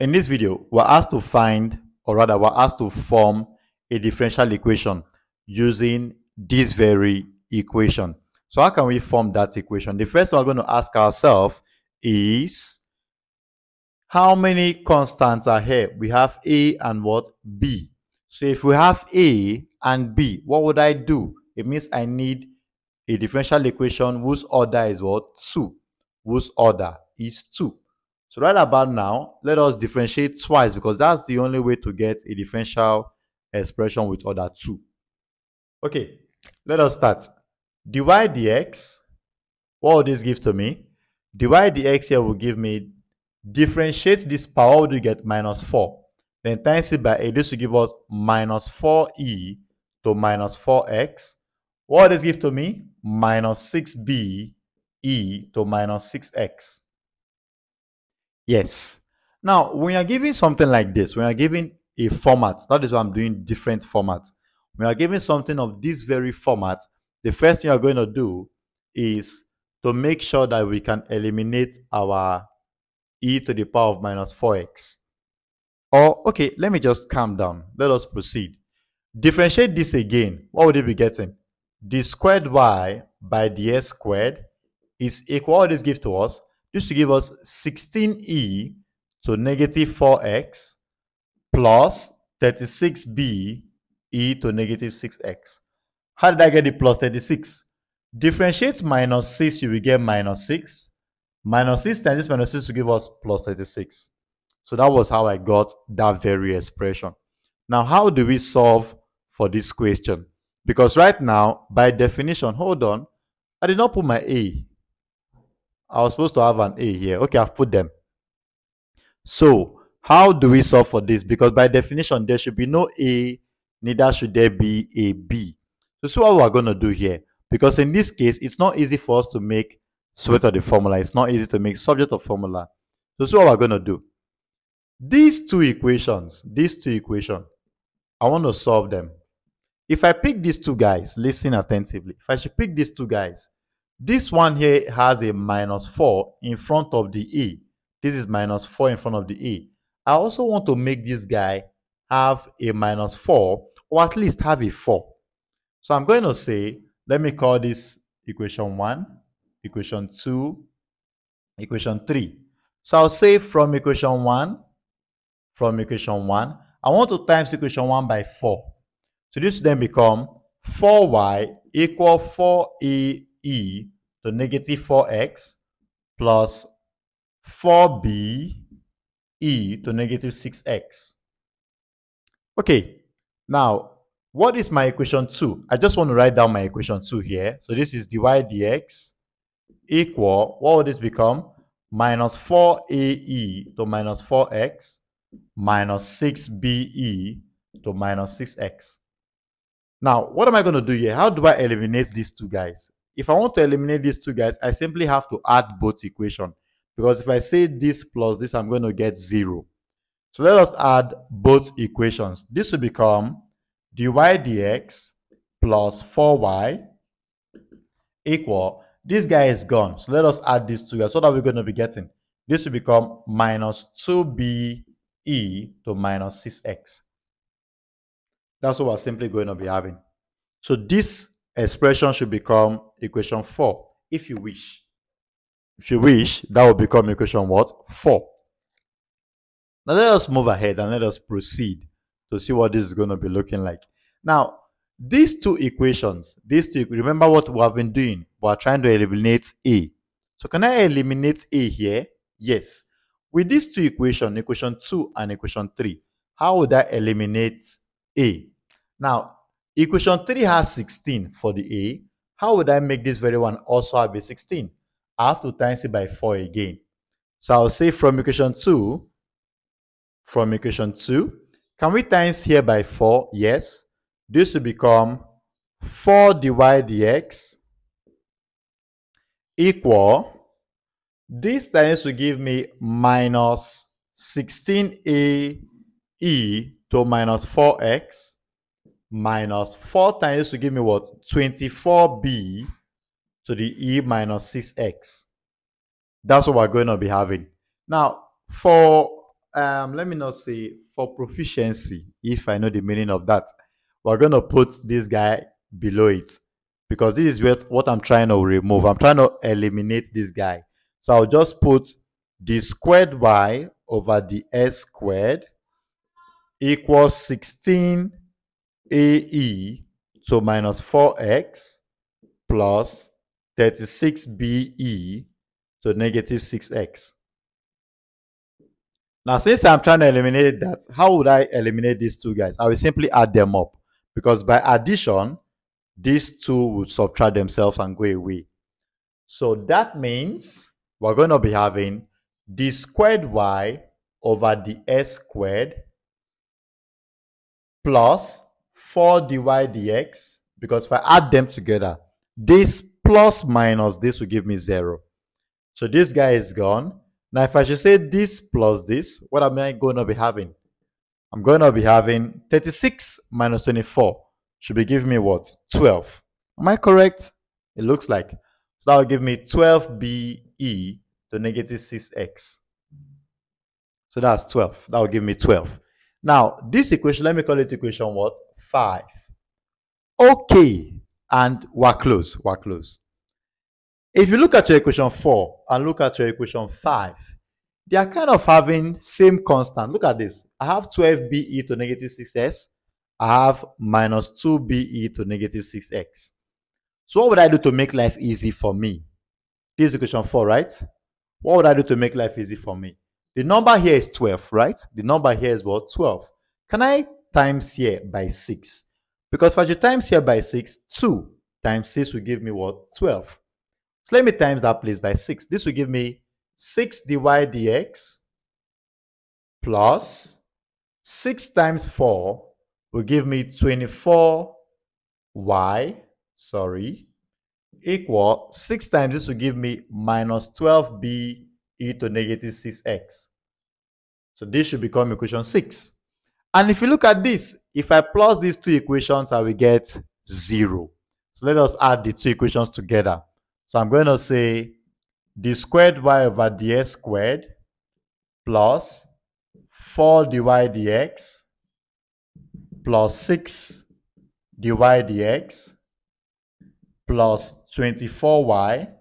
In this video, we're asked to find, or rather, we're asked to form a differential equation using this very equation. So how can we form that equation? The first one we're going to ask ourselves is how many constants are here? We have A and what? B. So if we have A and B, what would I do? It means I need a differential equation whose order is what? 2. Whose order is 2. So right about now, let us differentiate twice because that's the only way to get a differential expression with order 2. Okay, let us start. dy dx, what will this give to me? dy dx here will give me, differentiate this power, what would you get? Minus 4. Then times it by a, this will give us minus 4e to minus 4x. What will this give to me? Minus 6b e to minus 6x. Yes. Now, when you're giving something like this, when you're giving a format, that is why I'm doing different formats. When you're giving something of this very format, the first thing you're going to do is to make sure that we can eliminate our e to the power of minus 4x. Or, okay, let me just calm down. Let us proceed. Differentiate this again. What would you be getting? d squared y by dx squared is equal, this give to us? This will give us 16e to negative 4x plus 36b e to negative 6x. How did I get the plus 36? Differentiate minus 6, you will get minus 6. Minus 6 times this minus 6 will give us plus 36. So that was how I got that very expression. Now, how do we solve for this question? Because right now, by definition, hold on, I did not put my A. I was supposed to have an A here. Okay, I've put them. So, how do we solve for this? Because by definition, there should be no A, neither should there be a B. So, see what we're going to do here. Because in this case, it's not easy for us to make subject of the formula. It's not easy to make subject of formula. So, see what we're going to do. These two equations, these two equations, I want to solve them. If I pick these two guys, listen attentively. If I should pick these two guys, this one here has a minus 4 in front of the E. This is minus 4 in front of the E. I also want to make this guy have a minus 4 or at least have a 4. So I'm going to say, let me call this equation 1, equation 2, equation 3. So I'll say from equation 1, from equation 1, I want to times equation 1 by 4. So this then become 4y equal 4a e to negative 4x plus 4b e to negative 6x. Okay, now what is my equation 2? I just want to write down my equation 2 here. So this is dy dx equal, what would this become? Minus 4ae to minus 4x minus 6be to minus 6x. Now, what am I going to do here? How do I eliminate these two guys? If I want to eliminate these two guys, I simply have to add both equation. Because if I say this plus this, I'm going to get 0. So let us add both equations. This will become dy dx plus 4y equal, this guy is gone. So let us add these two guys. So that we're going to be getting? This will become minus 2b e to minus 6x. That's what we're simply going to be having. So this expression should become equation 4, if you wish. If you wish, that will become equation what? 4. Now let us move ahead and let us proceed to see what this is going to be looking like. Now, these two equations, these two, remember what we have been doing? We are trying to eliminate A. So can I eliminate A here? Yes. With these two equations, equation 2 and equation 3, how would I eliminate A? Now, Equation 3 has 16 for the A. How would I make this very one also have a 16? I have to times it by 4 again. So I'll say from equation 2, from equation 2, can we times here by 4? Yes. This will become 4 dy dx equal, this times will give me minus 16a e to minus 4x minus 4 times to give me what? 24b to the e minus 6x. That's what we're going to be having. Now, for um, let me not say for proficiency, if I know the meaning of that, we're going to put this guy below it because this is what, what I'm trying to remove. I'm trying to eliminate this guy. So I'll just put the squared y over dx squared equals 16 ae to minus 4x plus 36be to negative 6x. Now, since I'm trying to eliminate that, how would I eliminate these two guys? I will simply add them up because by addition, these two would subtract themselves and go away. So that means we're going to be having d squared y over dx squared plus 4 dy dx because if I add them together, this plus minus this will give me 0. So this guy is gone. Now if I should say this plus this, what am I going to be having? I'm going to be having 36 minus 24 should be giving me what? 12. Am I correct? It looks like. So that will give me 12be to negative 6x. So that's 12. That will give me 12. Now, this equation, let me call it equation what? 5. Okay. And we're close. We're close. If you look at your equation 4 and look at your equation 5, they are kind of having same constant. Look at this. I have 12be to negative 6s. I have minus 2be to negative 6x. So what would I do to make life easy for me? This is equation 4, right? What would I do to make life easy for me? The number here is 12, right? The number here is what? 12. Can I times here by 6? Because if I should times here by 6, 2 times 6 will give me what? 12. So let me times that place by 6. This will give me 6 dy dx plus 6 times 4 will give me 24y, sorry, equal 6 times this will give me minus 12b e to negative 6x. So this should become equation 6. And if you look at this, if I plus these two equations, I will get 0. So let us add the two equations together. So I'm going to say d squared y over dx squared plus 4 dy dx plus 6 dy dx plus 24y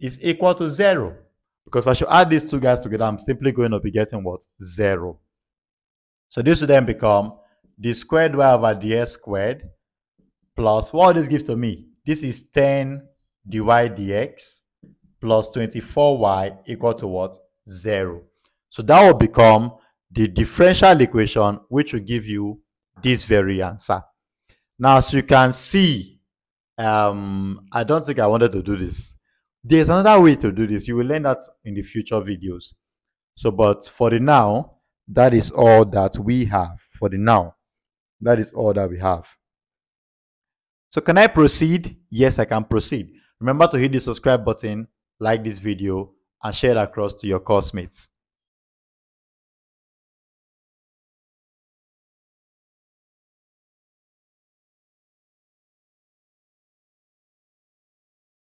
is equal to 0. Because if I should add these two guys together, I'm simply going to be getting what? 0. So this will then become d squared y over dx squared plus what this gives to me? This is 10 dy dx plus 24y equal to what? 0. So that will become the differential equation which will give you this very answer. Now, as you can see, um, I don't think I wanted to do this. There's another way to do this. You will learn that in the future videos. So, but for the now, that is all that we have. For the now, that is all that we have. So can I proceed? Yes, I can proceed. Remember to hit the subscribe button, like this video, and share it across to your classmates.